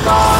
Black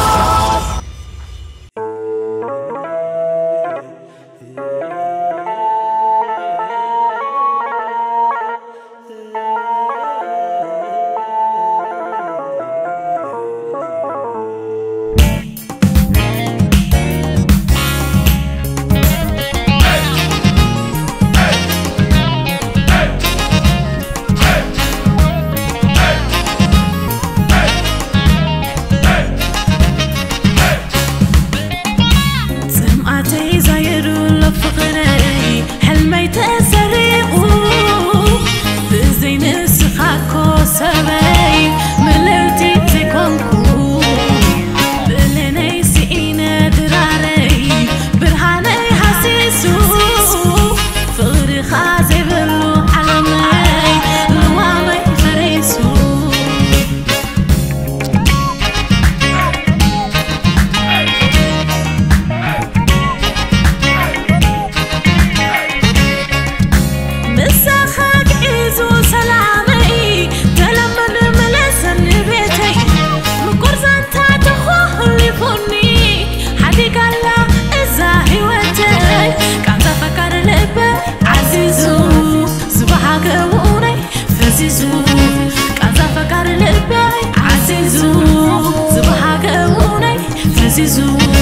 preciso.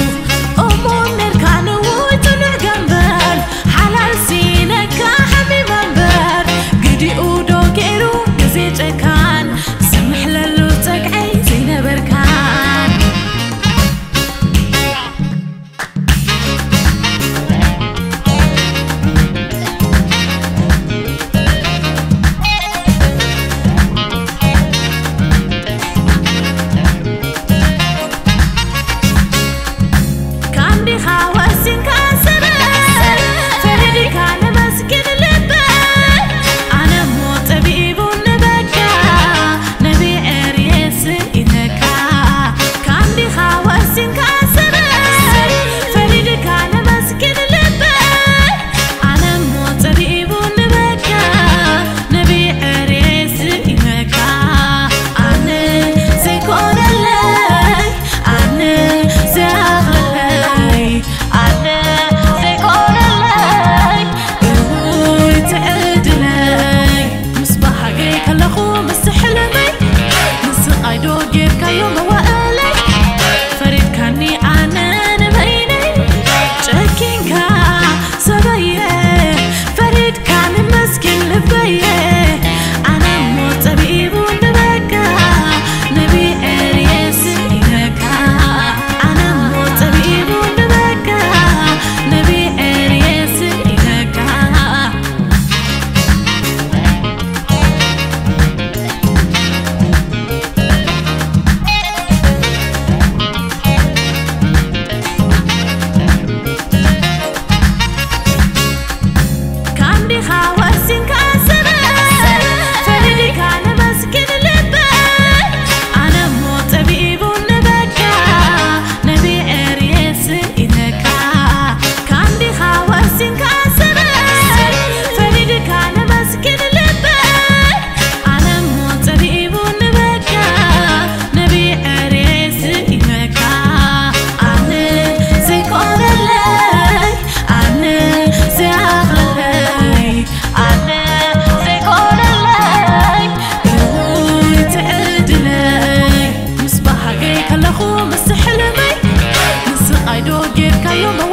you know